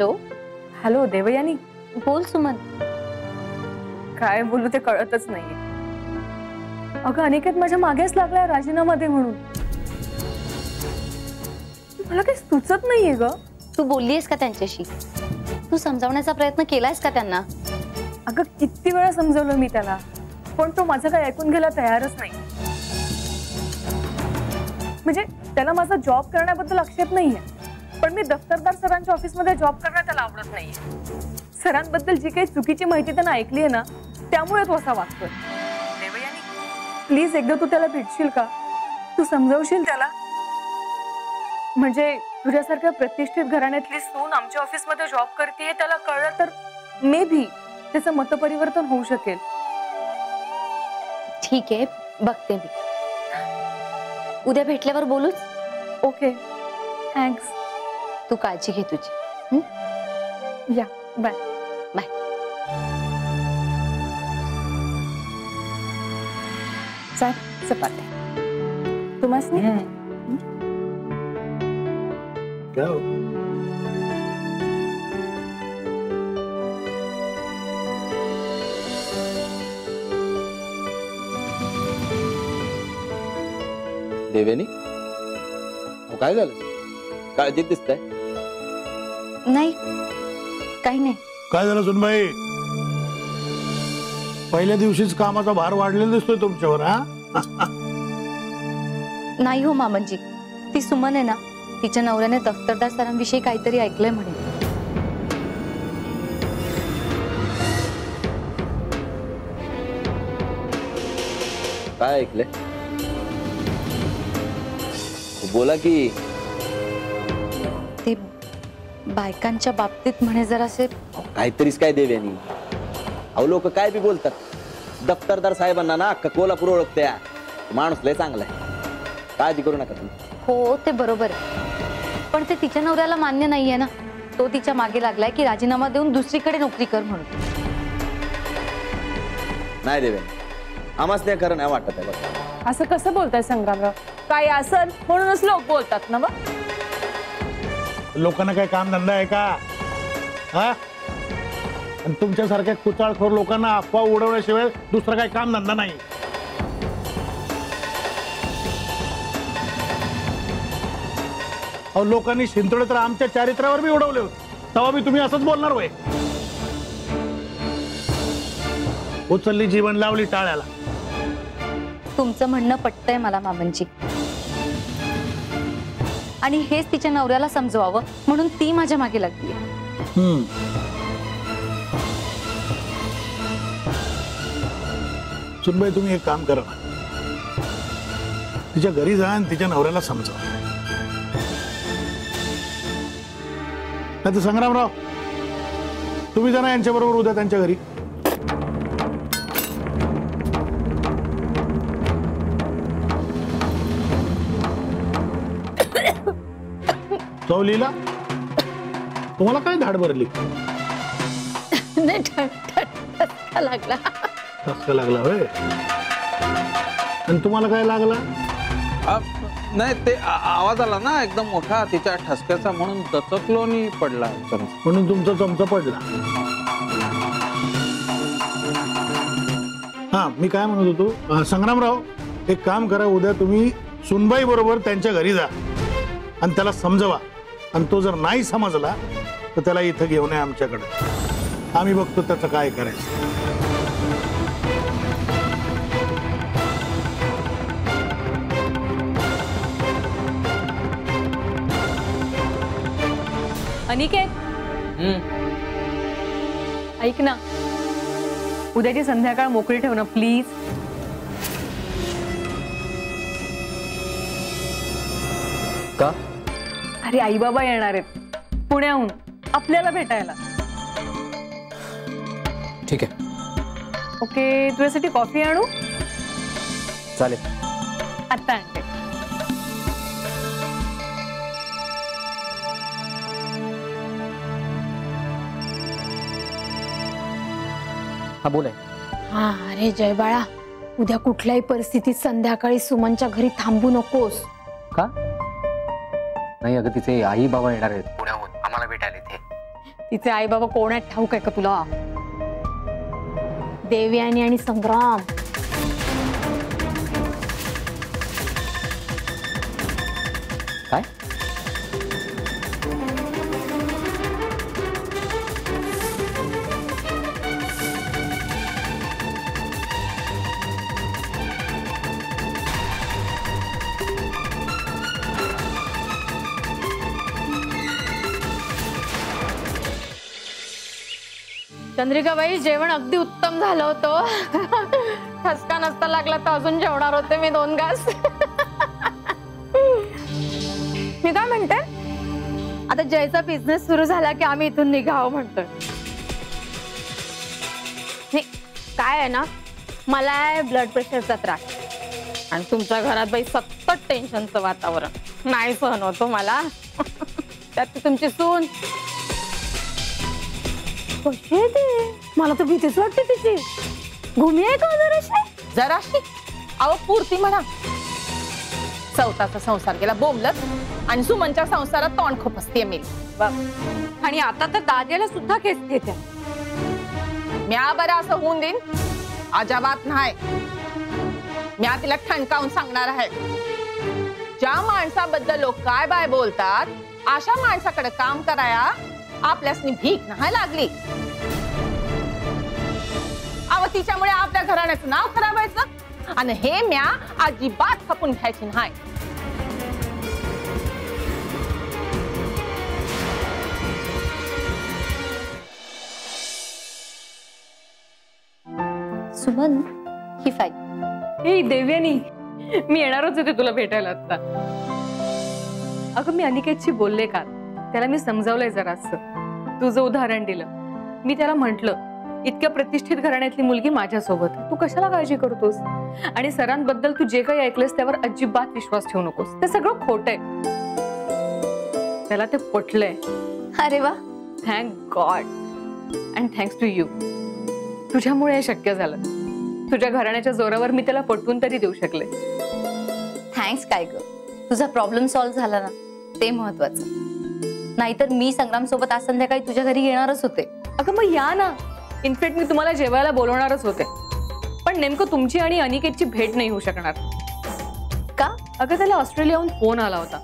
Hello. Hello Devyani. बोल सुमन। काय बोलू ते कळतच नाहीये। अगं अनिकेत माझ्या मागेच लागलाय राजीनामा दे म्हणून। मला काही सुचत नाहीये ग। तू बोललीयस का त्यांच्याशी? तू समजावण्याचा प्रयत्न केलायस का त्यांना? अगं किती वेळा समजवलं मी त्याला पण तो माझं काही ऐकून घ्यायला तयारच नाही. म्हणजे त्याला माझा जॉब करण्याबद्दल आक्षेप नाहीये. पण मी दफ्तरदार सरांच्या ऑफिसमध्ये जॉब करणं त्याला आवडत नाहीये. सरांबद्दल जी काही चुकीची माहिती त्यानं ऐकली आहे ना त्यामुळे तो असा वागतोय. प्लीज एकदा तू त्याला भेटशील का? तू समजावशील त्याला? म्हणजे तुझ्यासारख्या प्रतिष्ठित घराण्यातली सून आमच्या ऑफिसमध्ये जॉब करते त्याला कळलं तर मे बी त्याचं मतपरिवर्तन होऊ शकेल. ठीक आहे बघते मी. उद्या भेटल्यावर बोलूच. ओके थँक्स तू काळजी घे तुझी. या बाय. बाय. चाल चपात्या. तुम्हाला देवेनी अहो, काय झालं? काळजीत दिसतंय? नाही काही नाही। काय झालं सुनबाई? पहिल्या दिवशीच कामाचा भार वाढलेला दिसतोय तुमच्यावर हा? नाही हो मामनजी ती सुमन आहे ना तिच्या नवऱ्याने दफ्तरदार सरांविषयी काहीतरी ऐकलंय म्हणे. काय ऐकलंय? बोला की बायकांच्या बाबतीत म्हणे जरासे काहीतरीच काय देवेनी अहो लोक काय बी बोलतात. दफ्तरदार साहेबांना ना अख्खा कोल्हापूर ओळखते. माणूस लय चांगला आहे. काळजी करू नका तुम्ही. हो ते बरोबर आहे. पण ते तिच्या नवऱ्याला मान्य नाहीये ना. तो तिच्यामागे लागलाय की राजीनामा देऊन दुसरीकडे नोकरी कर म्हणून. नाही देवेनी आम्हाच ते खरं नाही वाटत आहे बघा. असं कसं बोलताय संग्रामराव? काय असल म्हणूनच लोक बोलतात ना बा. लोकांना काय काम धंदा आहे का? हा? आणि तुमच्यासारख्या कुचाळखोर लोकांना अफवा उडवण्याशिवाय दुसरं काही काम धंदा नाही. अहो लोकांनी शिंतोडे तर आमच्या चारित्र्यावर बी उडवले होते. तेव्हा मी तुम्ही असंच बोलणार वय उचलली जीवन लावली टाळ्याला. तुमचं म्हणणं पटतंय मला मामनजी. आणि हेच तिच्या नवऱ्याला समजवावं म्हणून ती माझ्या मागे लागली हम्म. सुनबाई, तुम्ही एक काम करा तिच्या घरी जा आणि तिच्या नवऱ्याला समजा नाही तर संग्रामराव, तुम्ही जा ना यांच्या उद्या त्यांच्या घरी. चौलीला तुम्हाला काय धाड भरली? नाही ठसका लागला. ठसका लागला होय? आणि तुम्हाला काय लागला? आ, नाही ते आ- आवाज़ आला ना एकदम मोठा तिच्या ठसक्याचा म्हणून दचकलो आणि पडला चमचा. म्हणून तुमचा चमचा पडला. हा मी काय म्हणत होतो? अं, संग्रामराव एक काम करा उद्या तुम्ही सुनबाई बरोबर त्यांच्या घरी जा. आणि त्याला समजवा. आणि तो जर नाही समजला तर त्याला इथं घेऊन या आमच्याकडे. आम्ही बघतो त्याचं काय करायचं. अनिकेत? हम्म. ऐक ना. उद्याची संध्याकाळ मोकळी ठेव ना प्लीज़ का? अरे आई बाबा येणार आहेत. पुण्याहून आपल्याला भेटायला. ठीक आहे. ओके तुझ्यासाठी कॉफ़ी आणू? चालेल. आता आणते. हा बोलाय हा अरे जय बाळा उद्या कुठल्याही परिस्थितीत संध्याकाळी सुमनच्या घरी थांबू नकोस. का? नाही अगं तिचे आई बाबा येणार आहेत. पुण्याहून आम्हाला भेटायला इथे. तिचे आई बाबा कोण आहेत ठाऊक आहे का तुला? देवयानी आणि संग्राम. चंद्रिकाबाई जेवण अगदी उत्तम झालं होतं. ठसका नसता लागला तर अजून जेवणार होते मी दोन घास. मी काय म्हणते? आता जयचा बिझनेस सुरू झाला की आम्ही इथून निघावं म्हणतोय. नाही, काय आहे ना? मला आहे ब्लड प्रेशरचा त्रास. आणि तुमच्या घरात बाई सतत टेन्शनचं वातावरण. नाही सहन होतो हो मला. त्यात तुमची सून. कशी ती मला तर भीतीच वाटते तिची घुमी आहे का जराशी जराशी अहो पूर्ती म्हणा चौथाचा संसार गेला बोंबलत आणि सुमनच्या संसारात तोंड खोपसते मी आणि आता तर दाद्याला सुद्धा केस घेते म्या बरं असं होऊन देईन अजाबात नाही म्या तिला ठणकावून सांगणार आहे ज्या माणसाबद्दल लोक काय बाय बोलतात अशा माणसाकडे काम कराया आपल्यासनी भीक नाही लागली। अव तिच्यामुळे आपल्या घराण्याचं नाव खराब व्हायचं आणि हे म्या अजिबात खपून घ्यायची नाही. सुमन ही फाईल हे देव्यानी मी येणारच होते तुला भेटायला आता. अगं मी अनिकेतशी बोलले का? त्याला मी समजावलंय जरास. तुझं उदाहरण दिलं. मी त्याला म्हंटल इतक्या प्रतिष्ठित घराण्यातली मुलगी माझ्यासोबत. तू कशाला काळजी करतोस? आणि सरांबद्दल तू जे काही ऐकलंस त्यावर अजिबात विश्वास ठेवू नकोस. ते सगळं खोट आहे. त्याला ते पटलंय. अरे वा. Thank God and thanks to you तुझ्यामुळे हे शक्य झालं. तुझ्या घराण्याच्या जोरावर मी त्याला पटवून तरी देऊ शकले. थँक्स काय ग? तुझा प्रॉब्लेम सॉल्व्ह झाला ना. ते महत्वाचं. नाहीतर मी संग्राम सोबत आज संध्याकाळी तुझ्या घरी येणारच होते. अगं मग या ना. इनफॅक्ट मी तुम्हाला जेवायला बोलवणारच होते. पण नेमकं तुमची आणि अनिकेतची भेट नाही होऊ शकणार. का? अगं त्याला ऑस्ट्रेलियाहून फोन आला होता.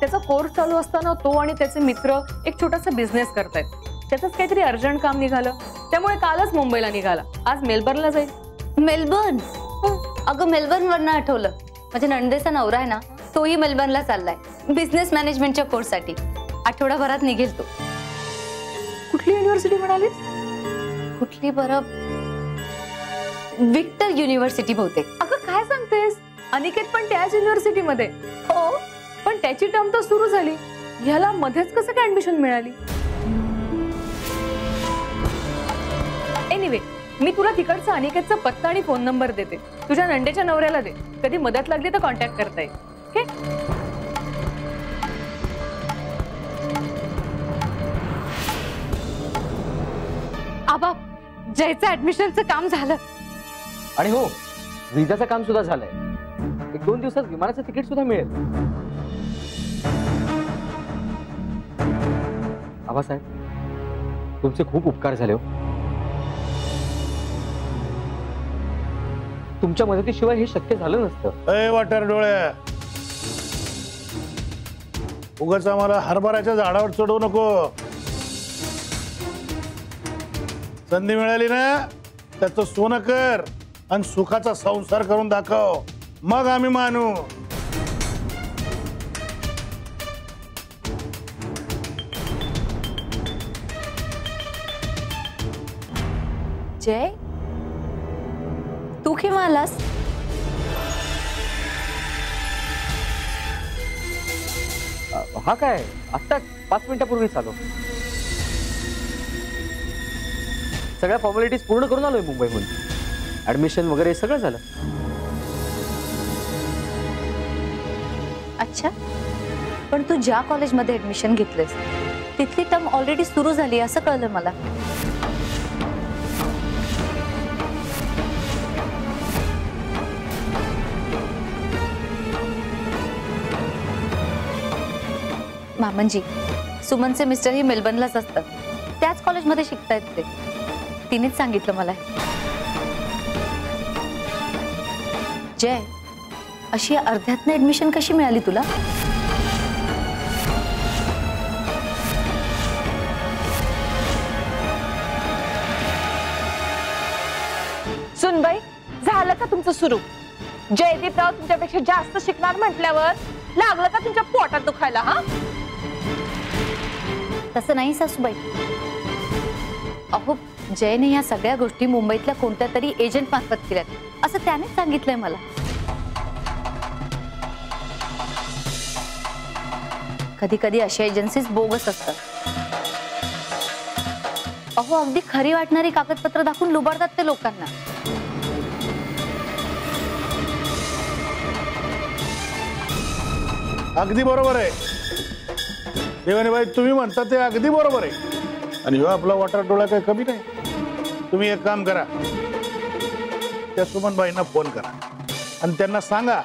त्याचा कोर्स चालू असताना तो आणि त्याचे मित्र एक छोटासा बिझनेस करतायत. त्याचंच काहीतरी अर्जंट काम निघालं. त्यामुळे कालच मुंबईला निघाला. आज मेलबर्नला जाईल. मेलबर्न? अगं मेलबर्न वरनं आठवलं. माझ्या नंदेचा नवरा आहे ना तोही मेलबर्नला चाललाय. बिझनेस मॅनेजमेंटच्या कोर्ससाठी आठवडाभरात निघेल तो. कुठली युनिव्हर्सिटी म्हणालीस? कुठली बरं? विक्टर युनिव्हर्सिटी बहुतेक. अगं काय सांगतेस? अनिकेत पण त्याच युनिव्हर्सिटीमध्ये हो. पण त्याची टर्म तर सुरू झाली. ह्याला मध्येच कसं काय ऍडमिशन मिळाली? एनिवे मी तुला तिकडचा अनिकेतचा पत्ता आणि फोन नंबर देते. तुझ्या नंडेच्या नवऱ्याला दे. कधी मदत लागली तर कॉन्टॅक्ट करता येईल जयचं ऍडमिशनचं काम झालं. आणि हो विजाचं काम सुद्धा झालंय. एक दोन दिवसात विमानाचं तिकीट सुद्धा मिळेल. आबासाहेब तुमचे खूप उपकार झाले हो. तुमच्या मदतीशिवाय हे शक्य झालं नसतं. अय वाटर डोळ्या उगाच आम्हाला हरभऱ्याच्या झाडावर चढवू नको. संधी मिळाली ना त्याचं सोनं कर आणि सुखाचा संसार करून दाखव. मग आम्ही मानू. जय? तू केव्हा आलास? हा काय? आत्ता पाच मिनिटापूर्वीच आलो. सगळ्या फॉर्मॅलिटीज पूर्ण करून आलोय मुंबईहून. ऍडमिशन वगैरे सगळं झालं. अच्छा. पण तू ज्या कॉलेजमध्ये ऍडमिशन घेतलंस तिथली टर्म ऑलरेडी सुरू झाली असं कळलं मला. मामनजी, सुमनचे मिस्टर ही मेलबर्नलाच असतात. त्याच कॉलेजमध्ये शिकतायत ते. तिनेच सांगितलं मला. जय अशी अर्ध्यातनं ऍडमिशन कशी मिळाली तुला? सुनबाई झालं का तुमचं सुरू? जयदीपराव तुमच्यापेक्षा जास्त शिकणार म्हटल्यावर लागलं का तुमच्या पोटात दुखायला हा? तसं नाही सासूबाई. अहो जयने या सगळ्या गोष्टी मुंबईतल्या कोणत्या तरी एजंट मार्फत केल्यात. असं त्यानेच सांगितलंय मला. कधी कधी अशा एजन्सीज बोगस अहो, अगदी खरी वाटणारी कागदपत्र दाखवून लुबाडतात ते लोकांना. अगदी बरोबर आहे. देवानीबाई तुम्ही म्हणता ते अगदी बरोबर आहे. आणि ह्यो आपला वाटर डोळा काही कमी नाही. तुम्ही एक काम करा. त्या सुमनबाईंना फ़ोन करा. आणि त्यांना सांगा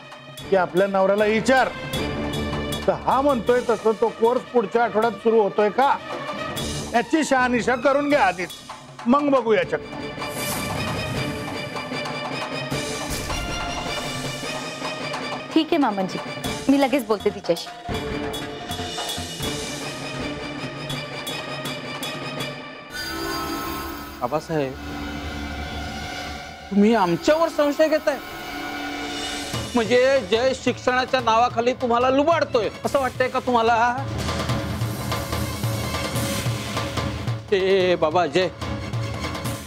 की आपल्या नवऱ्याला विचार. तर हा म्हणतोय तसं तो कोर्स पुढच्या आठवड्यात सुरू होतोय का? याची शहानिशा करून घ्या आधीच. मग बघू याच्या ठीक आहे मामांजी. मी लगेच बोलते तिच्याशी. बाबासाहेब तुम्ही आमच्यावर संशय घेताय. म्हणजे जय शिक्षणाच्या नावाखाली तुम्हाला लुबाडतोय का तुम्हाला? बाबा जय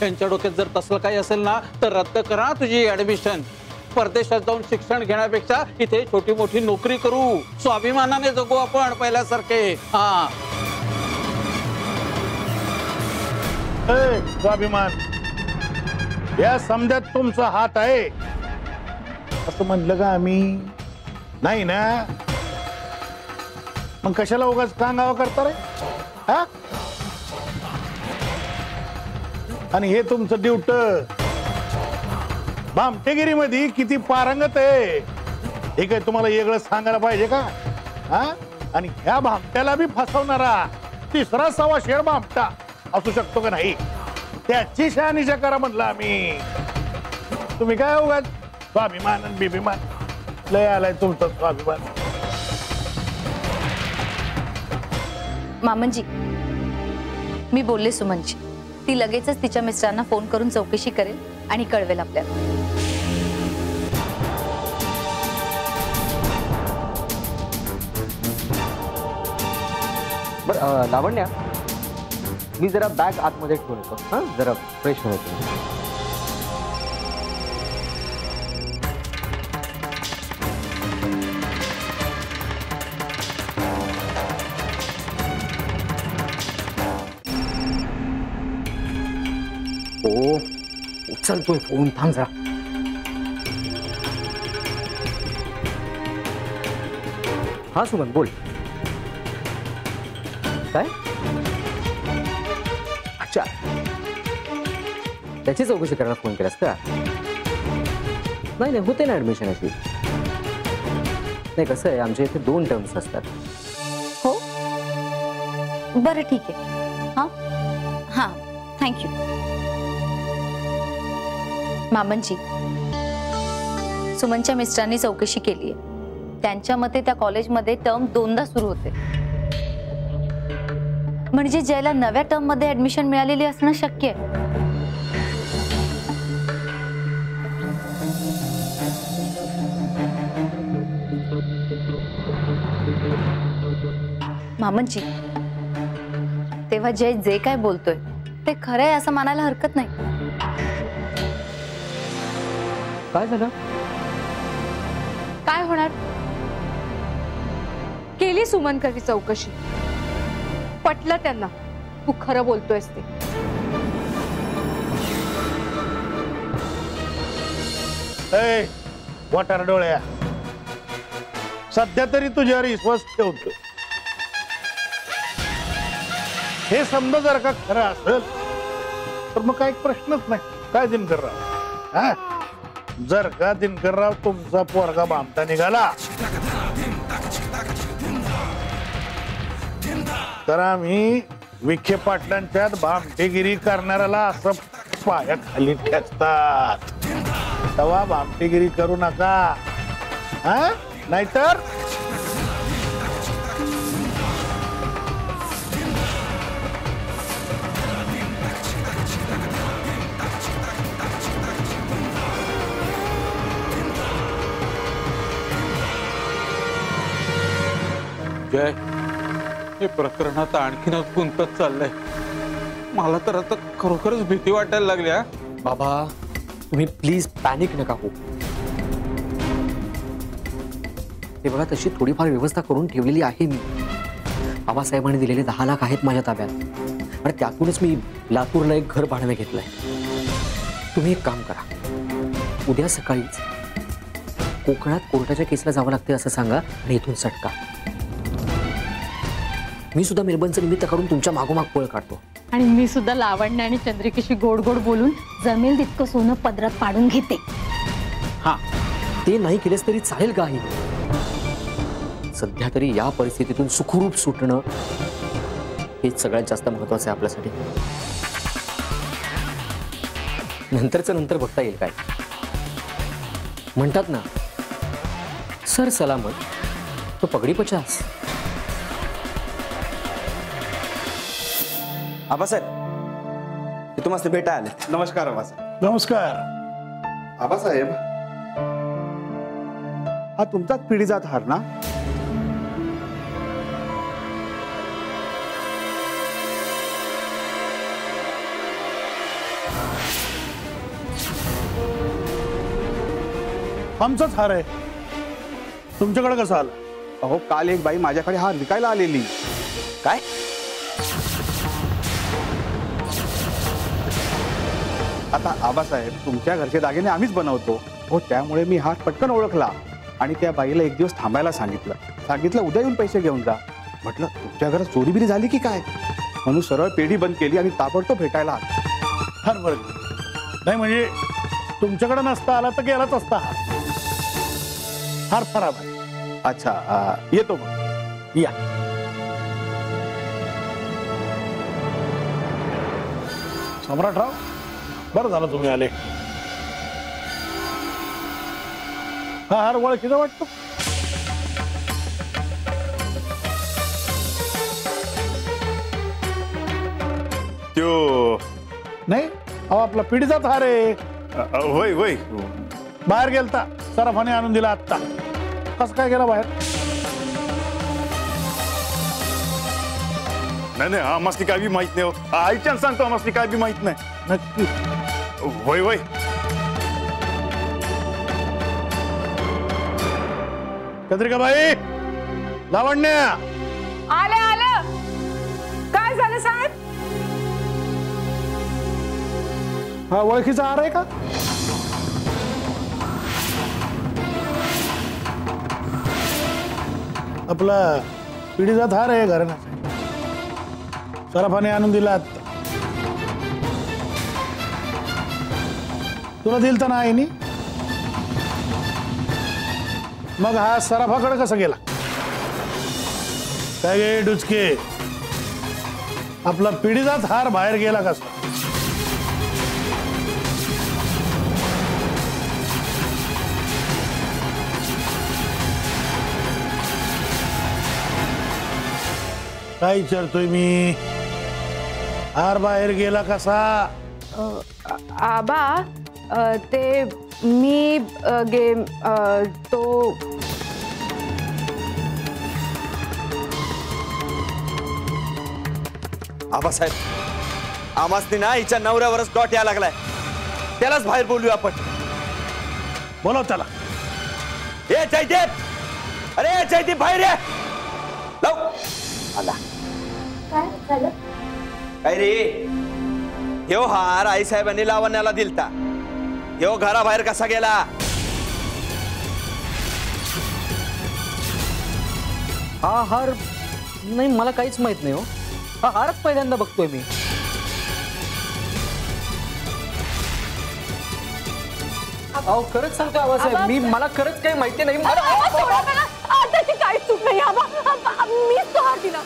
यांच्या डोक्यात जर तसलं काही असेल रद्द करा तुझी ऍडमिशन परदेशात जाऊन शिक्षण घेण्यापेक्षा इथे छोटी मोठी नोकरी करू. स्वाभिमानाने जगू आपण पहिल्यासारखे. हा. स्वाभिमान या समजात तुमचा हात आहे? असं म्हणलं का ना? मग कशाला उगाच कांगावा करता रे? हा? आणि हे तुमचं ड्युट. भामटेगिरीमध्ये पारंगत हे काय तुम्हाला वेगळं सांगायला पाहिजे हा? आणि ह्या भामट्याला बी फसवणारा तिसरा सवा शेर भामटा. असू शकतो का नाही? त्याची शहानिशा करा म्हणलं आम्ही. तुम्ही काय उगाच? स्वाभिमान आणि बिभिमान. लय आलाय तुमचा स्वाभिमान. मामनजी मी बोलले सुमनची ती लगेचच तिच्या मिस्टरांना फ़ोन करून चौकशी करेल आणि कळवेल आपल्याला. बरं अं, लावण्या मी जरा बॅग आतमध्ये ठेवून येतो हाँ। जरा फ्रेश येतो ओ उचलतोय फ़ोन थांब जरा। हा सुमन बोल। काय? अच्छा त्याची चौकशी फ़ोन केलास का नाही नाही होते ना ऍडमिशन अशी नाही कसं आहे आमच्या इथे दोन टर्म्स असतात हो बरं ठीक आहे हाँ हाँ थँक्यू मामनजी सुमनच्या मिस्टरांनी चौकशी केली आहे मते त्या कॉलेजमध्ये टर्म दोनदा सुरू होते म्हणजे ज्याला नव्या टर्ममध्ये ऍडमिशन मिळालेली असणं शक्य आहे. मामनजी तेव्हा जय जे काय बोलतोय ते खरं आहे असं मानायला हरकत नाही. काय झालं? काय होणार? केली सुमन कधी चौकशी. पटलं त्यांना. तू खरं बोलतोयस ते. वाटार तरी तुझ्यावर विश्वास हे समजा जर का खरं असेल, तर मग काही प्रश्नच नाही. काय दिनकरराव? जर का दिनकरराव तुमचा पोरगा बामटा निघाला तर आम्ही विखे पाटलांच्यात भामटेगिरी करणाऱ्याला असं पाया खाली ठेचतात. तेव्हा भामटेगिरी करू नका. हा? नाहीतर? जय हे प्रकरण आता आणखीनच गुंतत चाललंय. मला तर आता खरोखरच भीती वाटायला लागली बाबा, तुम्ही प्लीज़ पॅनिक नका हो ते बघा तशी थोडीफार व्यवस्था करून ठेवलेली आहे मी. बाबासाहेबांनी दिलेले दहा लाख आहेत माझ्या ताब्यात. आणि त्यातूनच मी लातूरला एक घर भाड्याने घेतलंय. तुम्ही एक काम करा. उद्या सकाळीच कोकणात कोर्टाच्या केसला जावं लागते असं सांगा आणि इथून सटका. मी सुद्धा मेलबर्नचं निमित्त काढून तुमच्या मागोमाग पळ काढतो. आणि मी सुद्धा लावण्य आणि चंद्रिकेशी गोड गोड बोलून जमेल तितकं सोनं पदरात पाडून घेते. हा ते नाही केलेस तरी चालेल काही सध्या तरी या परिस्थितीतून सुखरूप सुटणं हेच सगळ्यात जास्त महत्वाचं आहे आपल्यासाठी. नंतरचं नंतर बघता येईल काय. म्हणतात ना सर सलामत तो पगडी पचास. आबासाहेब हे तुम्हाला भेटा आले नमस्कार आबासाहेब नमस्कार। आबा आबासाहेब हा तुमचाच पिढीचा हार ना? आमचाच हार आहे. तुमच्याकडे कसं आलं? अहो काल एक बाई माझ्याकडे हार विकायला आलेली. काय? आता आबासाहेब तुमच्या घरचे दागिने आम्हीच बनवतो. हो त्यामुळे मी हार पटकन ओळखला. आणि त्या बाईला एक दिवस थांबायला सांगितलं. सांगितलं उद्या येऊन पैसे घेऊन जा. म्हटलं तुमच्या घरात चोरी बिरी झाली की काय? म्हणून सरळ पेढी बंद केली आणि ताबडतोब भेटायला. हार बरं नाही म्हणजे तुमच्याकडे नसता आला तर गेलाच असता. खराब आहे अच्छा येतो मग. या. सम्राटराव? बरं झालं तुम्ही आले हा हार ओळखीचा वाटतो त्यो नाही अहो आपला पिढीचाच हार आहे होय होय बाहेर गेलता सराफाने आणून दिला आत्ता कसं काय गेला बाहेर नाही नाही आम्हाला काय बी माहित नाही हो. आईच्यानं सांगतो आम्हाला काय बी माहित नाही नक्की होय होय चंद्रिकाबाई लावण्य। आलं आलं। काय झालं साहेब? हा ओळखीचा हार आहे का? आपला पिढीचा हार आहे घराण्याचा. सराफाने आणून दिला तुला दिल तर नाही नी? मग हा सराफाकडे कसा गेला? काय गे डुचके? आपला पिढीचाच हार बाहेर गेला कसा? काय विचारतोय मी? हार बाहेर गेला कसा? आबा ते मी गेम तो आबासाहेब आमासनी ना हिच्या नवऱ्यावरच डॉट यायला लागलाय. त्यालाच बाहेर बोलूया आपण. बोलव त्याला. ए जयदीप! अरे जयदीप बाहेर ये. लव. आला. काय रे? ह्यो हार आई साहेबांनी लावण्याला दिलता. ह्यो घराबाहेर कसा गेला? हा हार नाही मला काहीच माहित नाही हो. हा हारच पहिल्यांदा बघतोय मी. अहो खरंच सांगतो आबासाहेब मी मला खरंच काही माहिती नाही. मला काही चूक नाही आबा. आबा, मीच तो हार दिला